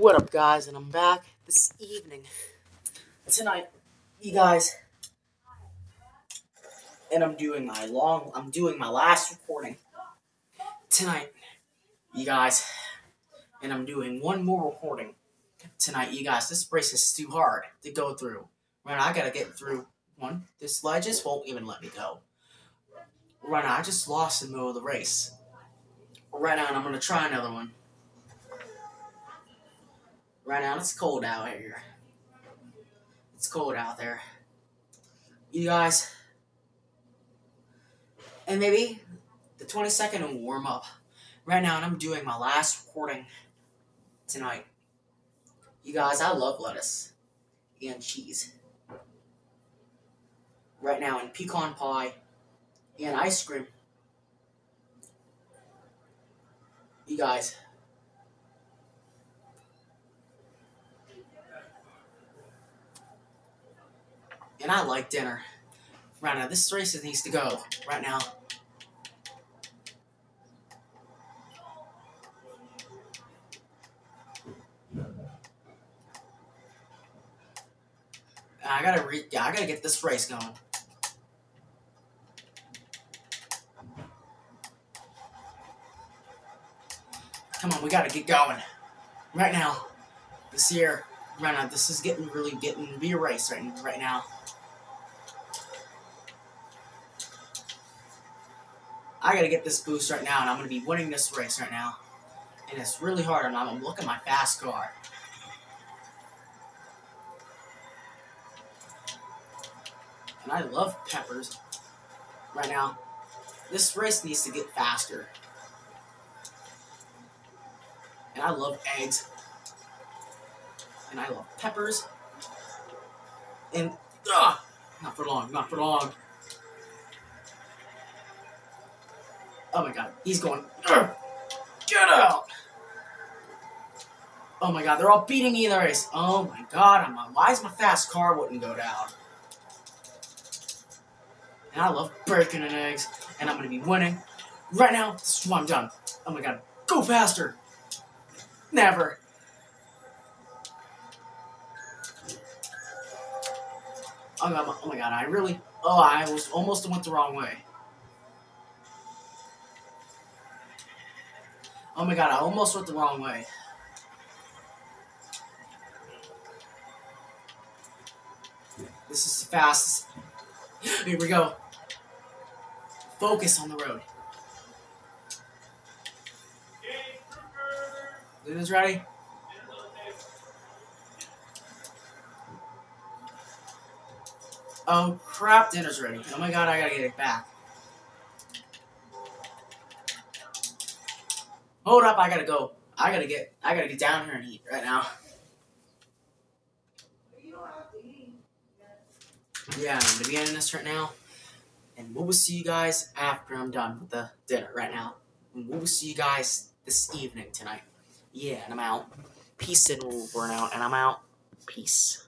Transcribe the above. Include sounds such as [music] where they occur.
What up, guys? And I'm back this evening. Tonight, you guys. And I'm doing my long, I'm doing my last recording. Tonight, you guys. And I'm doing one more recording. Tonight, you guys. This race is too hard to go through. Now, I gotta get through one. This ledge just won't even let me go. Right now, I just lost in the middle of the race. Right now, I'm gonna try another one. Right now, it's cold out here. It's cold out there. You guys, and maybe the 22nd will warm up. Right now, and I'm doing my last recording tonight. You guys, I love lettuce and cheese. Right now, and pecan pie and ice cream. You guys. And I like dinner. Right now, this race needs to go. Right now. I gotta re yeah, I gotta get this race going. Come on, we gotta get going. Right now. This year. Right now, this is getting really getting be a race right, right now. I gotta get this boost right now, and I'm gonna be winning this race right now. And it's really hard, and I'm gonna look at my fast car. And I love peppers right now. This race needs to get faster. And I love eggs. And I love peppers. And, ugh, not for long, not for long. Oh my god, he's going, get out! Oh my god, they're all beating me in the race. Oh my god, I'm, why is my fast car wouldn't go down? And I love bacon and eggs, and I'm gonna be winning. Right now, this is why I'm done. Oh my god, go faster! Never. Oh my, god, oh my god, I really. Oh, I was almost went the wrong way. Oh my god, I almost went the wrong way. This is the fastest. [gasps] Here we go. Focus on the road. Luna's ready? Oh crap, dinner's ready. Oh my god, I gotta get it back. Hold up, I gotta go. I gotta get I gotta get down here and eat right now. Yeah, I'm gonna be ending this right now. And we will see you guys after I'm done with the dinner right now. And we will see you guys this evening tonight. Yeah, and I'm out. Peace and we'll burn out, and I'm out. Peace.